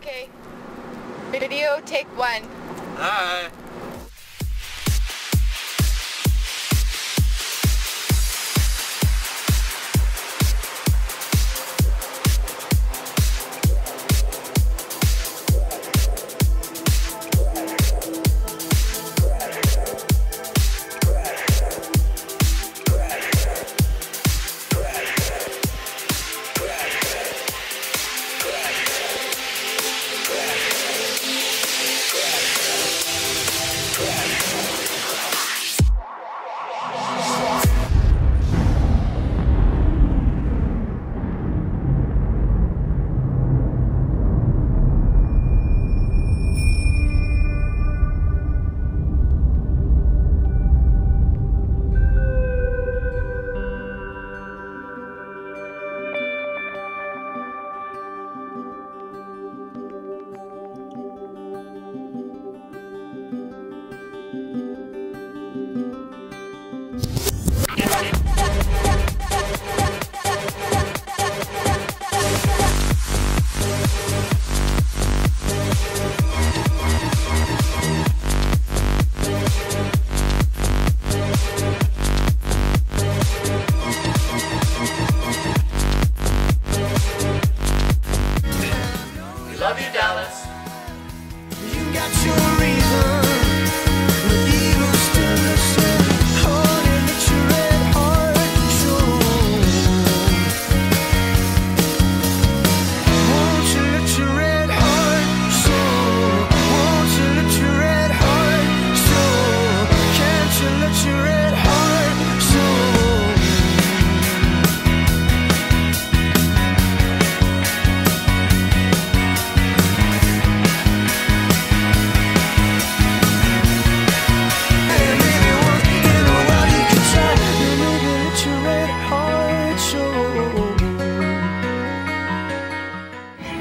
Okay. Video take one. Alright.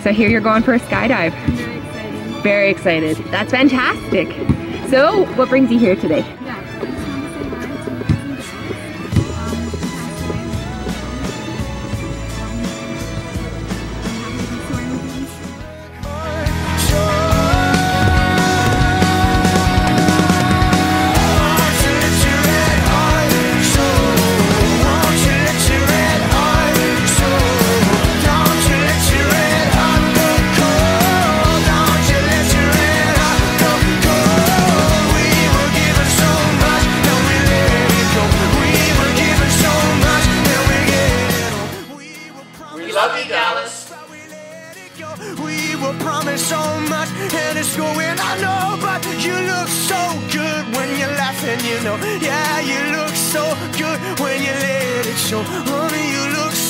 So here you're going for a skydive. Very excited. That's fantastic. So, what brings you here today? Love you, Dallas. We were promised so much, and it's going. I know, but you look so good when you're laughing. You know, yeah, you look so good when you let it show. Honey, you look so